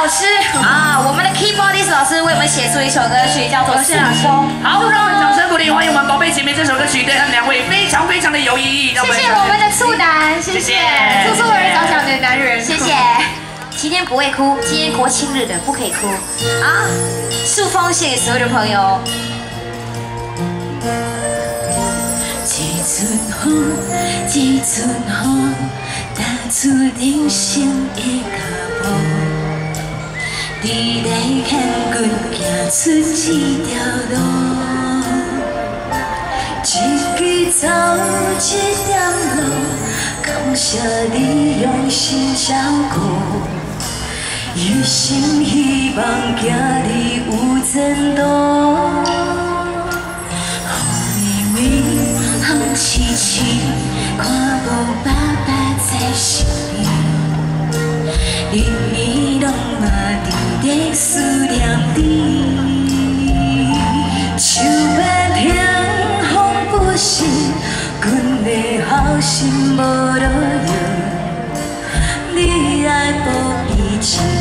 老师啊，我们的 keyboardist 老师为我们写出一首歌曲，叫做《顺风》。好，让我们掌声鼓励，欢迎我们宝贝姐妹这首歌曲对他们两位非常非常的有意义。谢谢我们的醋男，谢谢，处处为人着想的男人，谢谢。今天不会哭，今天国庆日的不可以哭啊！顺风献给所有的朋友。一阵风，一阵风，踏出人生的脚步。你来牵阮行出这条路，一支走一点路，感谢你用心照顾，一心希望行你有前途。风凄凄，看无心无路用，你爱保庇一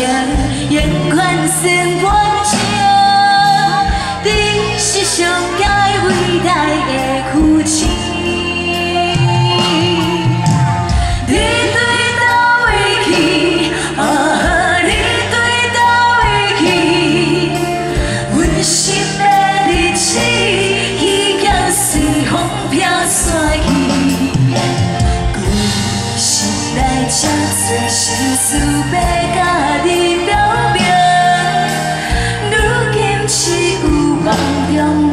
眼看生万情，你是上界伟大的如今只有梦中。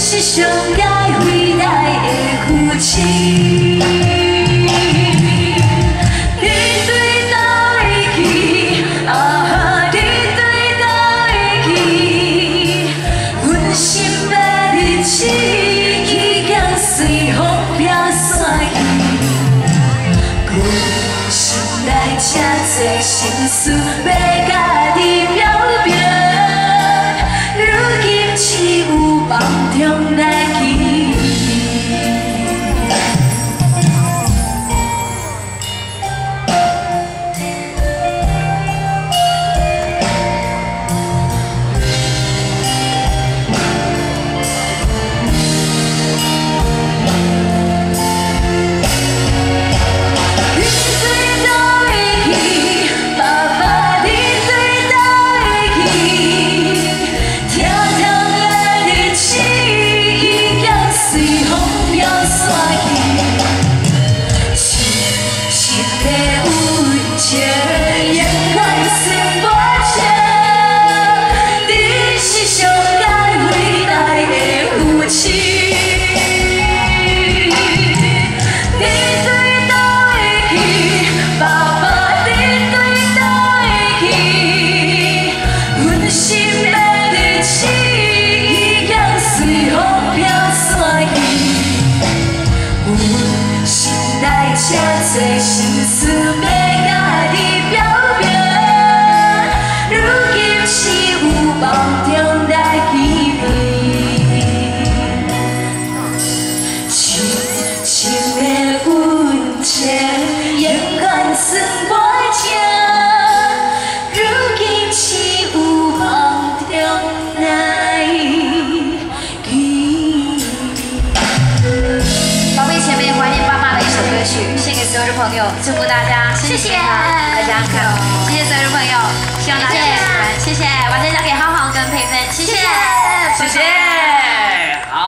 是上爱伟大的父亲。你对倒位去？啊哈，你对倒位去？阮心的日子已经随风飘散去。故心内这多心事下最是思念朋友，祝福大家身体健康，大家看，谢谢所有的朋友，希望大家喜欢，谢谢，把这交给浩浩跟佩芬，谢谢，谢谢。